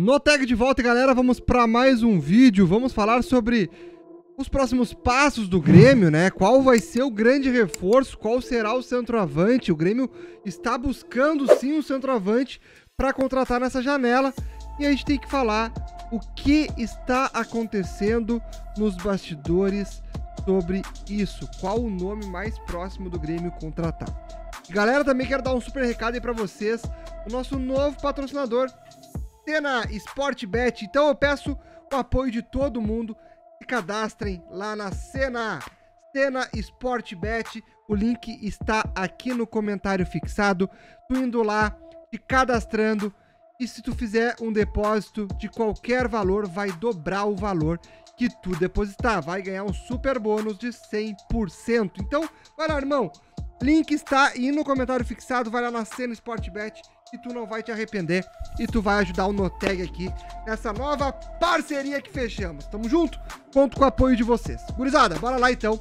No tag de volta, galera, vamos para mais um vídeo. Vamos falar sobre os próximos passos do Grêmio, né? Qual vai ser o grande reforço? Qual será o centroavante? O Grêmio está buscando sim um centroavante para contratar nessa janela. E a gente tem que falar o que está acontecendo nos bastidores sobre isso. Qual o nome mais próximo do Grêmio contratar? Galera, também quero dar um super recado aí para vocês. O nosso novo patrocinador, Cena Sportbet. Então eu peço o apoio de todo mundo. Se cadastrem lá na Cena. Cena Sportbet. O link está aqui no comentário fixado. Tu indo lá, te cadastrando. E se tu fizer um depósito de qualquer valor, vai dobrar o valor que tu depositar. Vai ganhar um super bônus de 100%. Então, vai lá, irmão. Link está aí no comentário fixado. Vai lá na Cena Sportbet e tu não vai te arrepender e tu vai ajudar o Noteg aqui nessa nova parceria que fechamos. Tamo junto? Conto com o apoio de vocês. Gurizada, bora lá então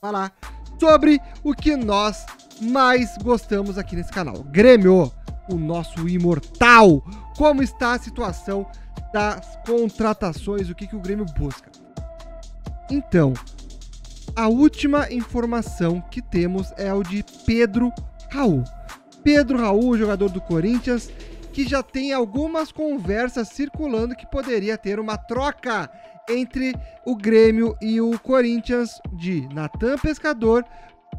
falar sobre o que nós mais gostamos aqui nesse canal. Grêmio, o nosso imortal. Como está a situação das contratações? O que, que o Grêmio busca? Então, a última informação que temos é o de Pedro Raul. Pedro Raul, jogador do Corinthians, que já tem algumas conversas circulando que poderia ter uma troca entre o Grêmio e o Corinthians de Natan Pescador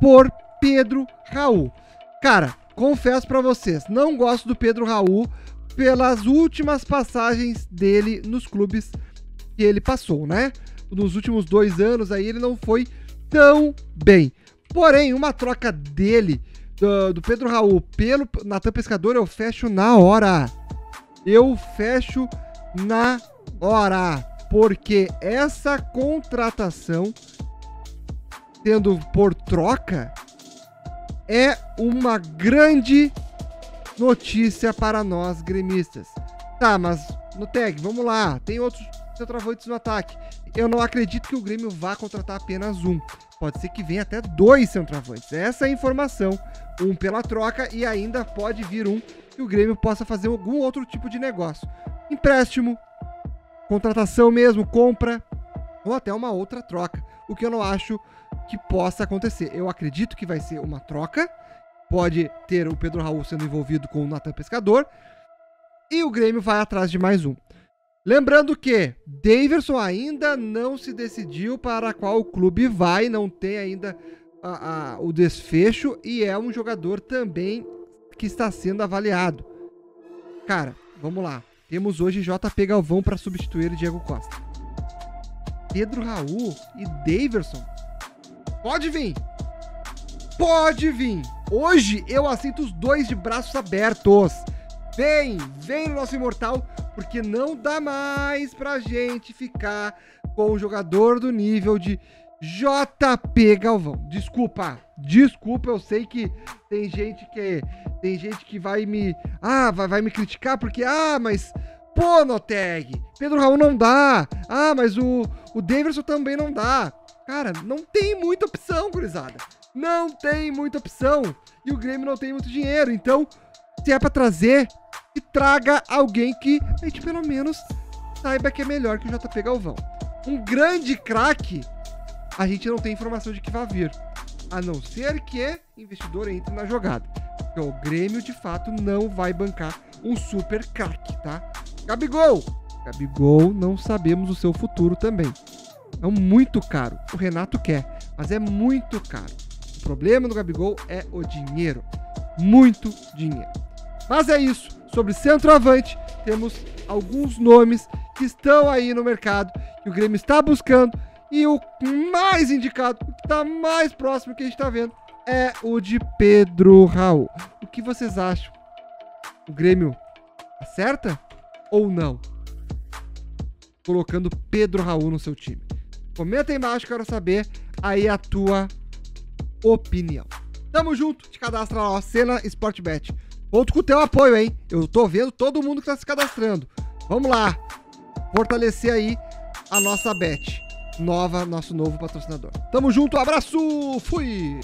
por Pedro Raul. Cara, confesso para vocês, não gosto do Pedro Raul pelas últimas passagens dele nos clubes que ele passou, né? Nos últimos dois anos aí ele não foi tão bem. Porém, uma troca dele do, do Pedro Raul pelo Natan Pescador, eu fecho na hora. Eu fecho na hora. Porque essa contratação, tendo por troca, é uma grande notícia para nós gremistas. Tá, mas no tag, vamos lá. Tem outros centroavantes no ataque. Eu não acredito que o Grêmio vá contratar apenas um. Pode ser que venha até dois centroavantes. Essa é a informação. Um pela troca e ainda pode vir um que o Grêmio possa fazer algum outro tipo de negócio. Empréstimo, contratação mesmo, compra ou até uma outra troca. O que eu não acho que possa acontecer. Eu acredito que vai ser uma troca. Pode ter o Pedro Raul sendo envolvido com o Natan Pescador. E o Grêmio vai atrás de mais um. Lembrando que Daverson ainda não se decidiu para qual clube vai, não tem ainda a, a, o desfecho e é um jogador também que está sendo avaliado. Cara, vamos lá. Temos hoje JP Galvão para substituir Diego Costa. Pedro Raul e Daverson. Pode vir. Pode vir. Hoje eu aceito os dois de braços abertos. Vem, vem no nosso imortal porque não dá mais pra gente ficar com o jogador do nível de JP Galvão. Desculpa, desculpa, eu sei que tem gente que tem gente que vai me ah, vai, vai me criticar porque ah, mas pô, Noteg, Pedro Raul não dá. Ah, mas o o Davidson também não dá. Cara, não tem muita opção, gurizada. Não tem muita opção. E o Grêmio não tem muito dinheiro. Então, se é para trazer, e traga alguém que a gente pelo menos saiba que é melhor que o JP Galvão. Um grande craque, a gente não tem informação de que vai vir. A não ser que investidor entre na jogada. Então, o Grêmio, de fato, não vai bancar um super craque, tá? Gabigol! Gabigol, não sabemos o seu futuro também. É muito caro. O Renato quer, mas é muito caro. O problema do Gabigol é o dinheiro. Muito dinheiro. Mas é isso sobre centroavante, temos alguns nomes que estão aí no mercado, que o Grêmio está buscando, e o mais indicado, o que está mais próximo que a gente está vendo, é o de Pedro Raul. O que vocês acham? O Grêmio acerta ou não? Colocando Pedro Raul no seu time. Comenta aí embaixo, quero saber aí a tua opinião. Tamo junto, te cadastra lá, Cena Sportbet. Conto com o teu apoio, hein? Eu tô vendo todo mundo que tá se cadastrando. Vamos lá. Fortalecer aí a nossa bet. Nova, nosso novo patrocinador. Tamo junto, abraço! Fui!